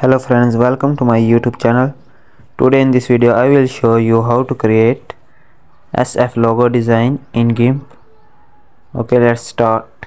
hello friends welcome to my youtube channel. Today in this video i will show you how to create sf logo design in gimp. Okay let's start.